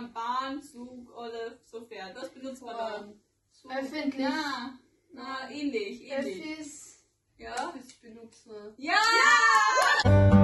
man Bahn, Zug oder so fährt. Das benutzt man dann. Zug. Öffentlich. Na, na, ähnlich, ähnlich. Öffis. Ja. Öffis benutzen. ja! ja!